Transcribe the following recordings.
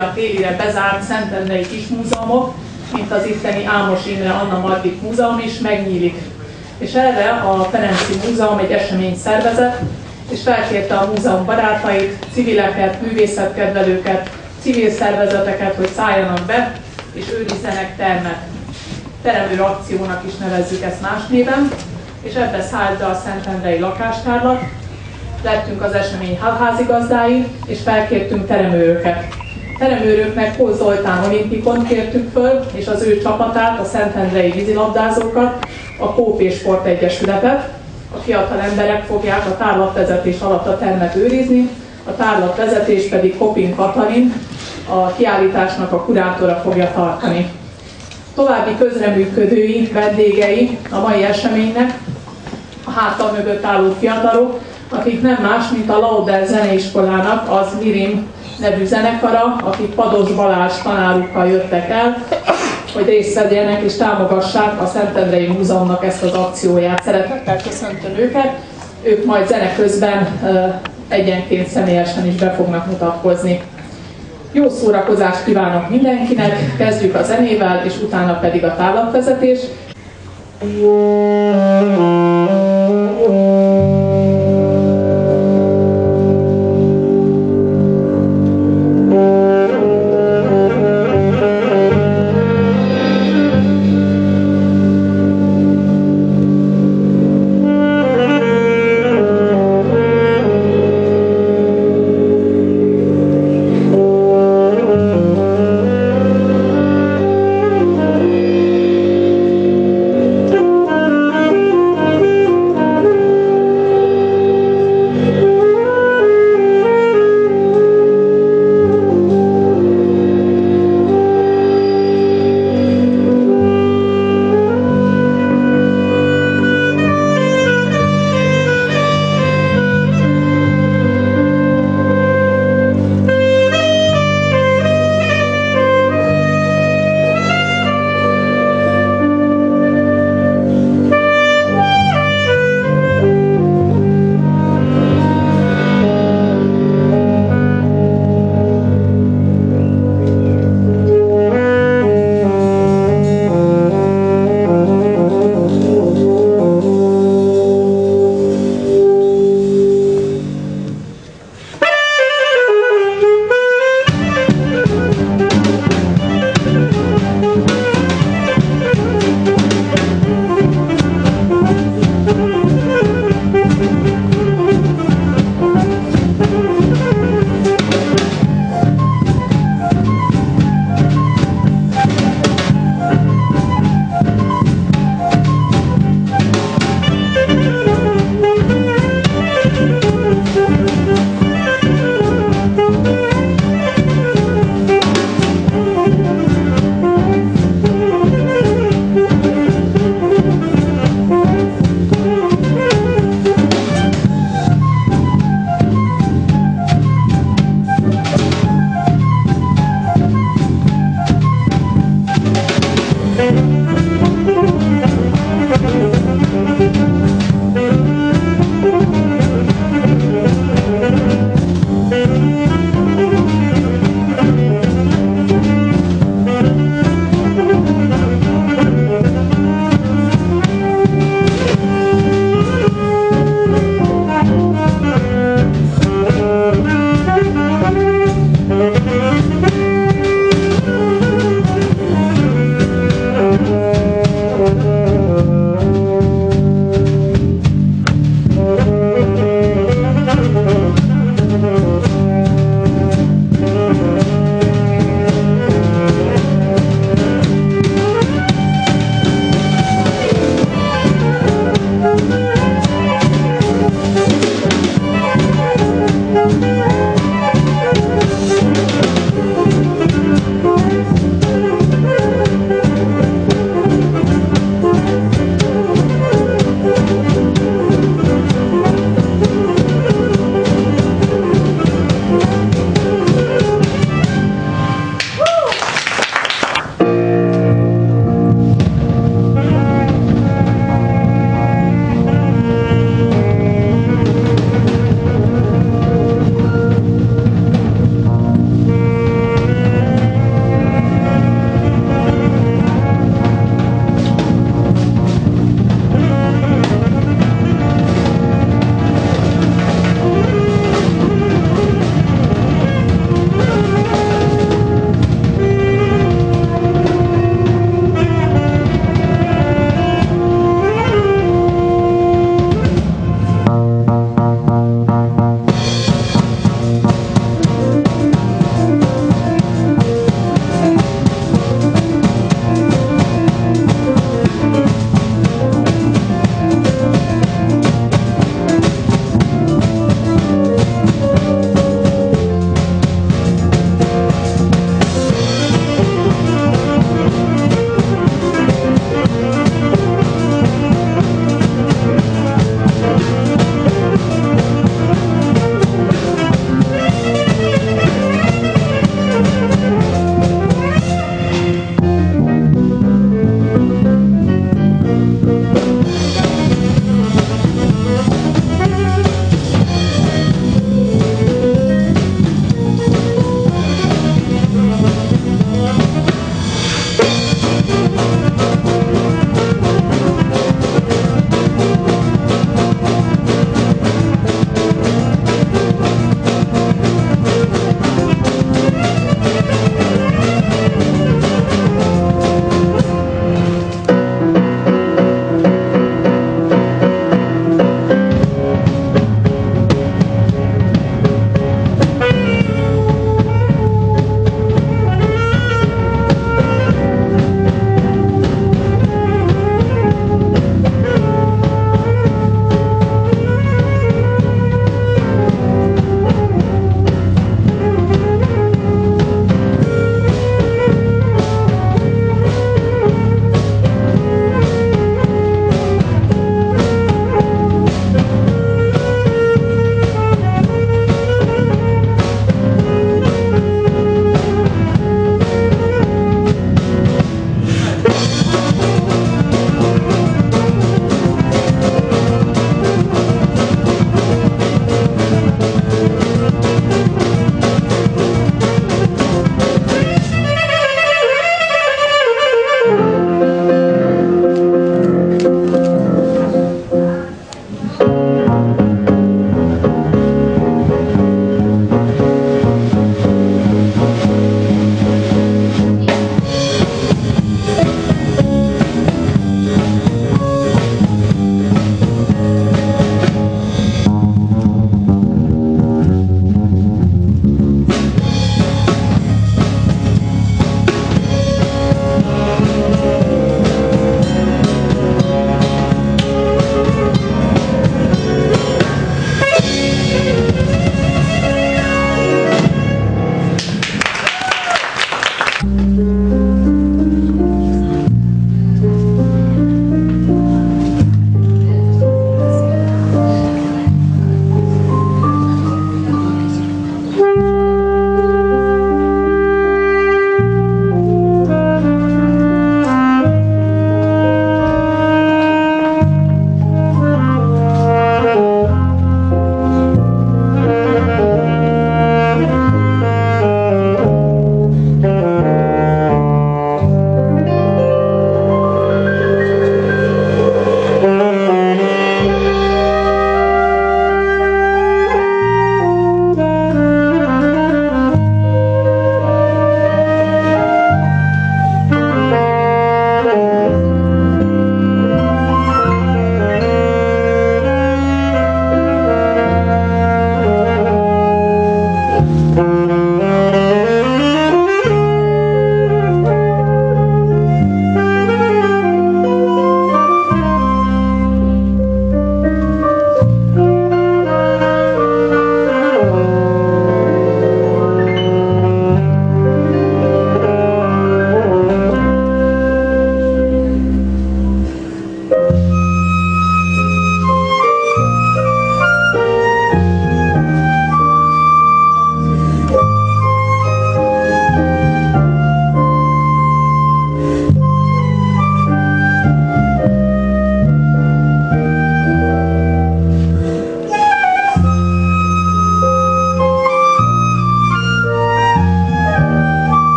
a télire bezárt Szentendrei kis múzeumok, mint az itteni Ámos Imre Anna Margit Múzeum is megnyílik. És erre a Ferenci Múzeum egy eseményt szervezett, és felkérte a múzeum barátait, civileket, művészetkedvelőket, civil szervezeteket, hogy szálljanak be, és őrizzenek termet. Teremő akciónak is nevezzük ezt más néven, és ebbe szállt be a Szentendrei lakástárlat, lettünk az esemény házigazdái, és felkértünk teremőröket. Teremőröknek Kó Zoltán olimpikon kértük föl, és az ő csapatát, a Szentendrei vízilabdázókat, a Kópé Sport Egyesületet. A fiatal emberek fogják a tárlatvezetés alatt a termet őrizni, a tárlatvezetés pedig Kopin Katalin, a kiállításnak a kurátora fogja tartani. További közreműködői, vendégei a mai eseménynek a háta mögött álló fiatalok, akik nem más, mint a Lauder Zeneiskolának az Mirim nevű zenekara, akik Pados Balázs tanárukkal jöttek el, hogy részt vegyenek és támogassák a Szentendrei Múzeumnak ezt az akcióját. Szeretettel köszöntöm őket, ők majd zene közben egyenként személyesen is be fognak mutatkozni. Jó szórakozást kívánok mindenkinek, kezdjük a zenével, és utána pedig a távlatvezetés. zongorájátok,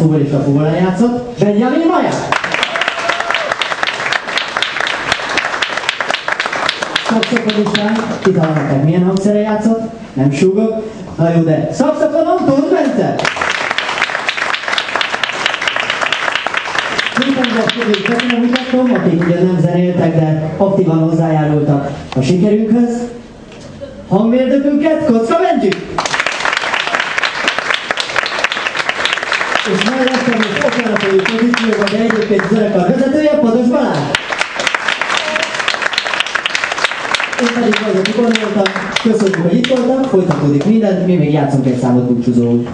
fugolista fugolán játszott, Benjamin Maja. Szakszofonistánk, kitalálnak milyen hangszere játszott, nem súgok, na jó, de szakszofonon Tóth Bence. Mindenki köszönöm, mutatom, akik ugye nem zenéltek, de aktívan hozzájárultak a sikerünkhöz. Hangmérdökünket kockamentjük! És mellettem is operatív pozícióban, de egyébként zenekar vezetője, Pados Balázs. Én pedig itt voltam, köszönjük, hogy itt voltam, folytatódik minden, mi még játszunk egy számot búcsúzóul.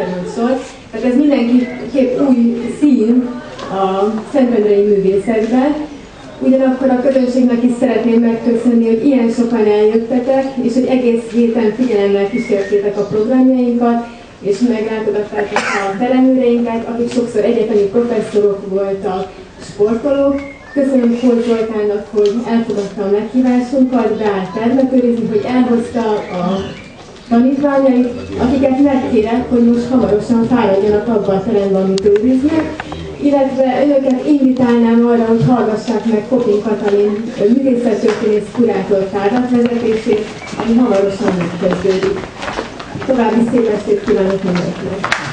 25-szor. Tehát ez mindenképp új szín a szentendrei művészetben. Ugyanakkor a közönségnek is szeretném megköszönni, hogy ilyen sokan eljöttetek, és hogy egész héten figyelemmel kísértétek a programjainkat, és meglátogattátok a teleműreinket, akik sokszor egyetemi professzorok voltak, sportolók. Köszönöm Kolt Zoltánnak, hogy elfogadta a meghívásunkat, beállt termetőrizni, hogy elhozta a tanítványait, akiket megkérek, hogy most hamarosan fáradjanak abba a terembe, amit őriznek, illetve önöket invitálnám arra, hogy hallgassák meg Kopin Katalin művészettörténész kurátor tárlatvezetését, ami hamarosan megkezdődik. További szép estét kívánok mindenkinek!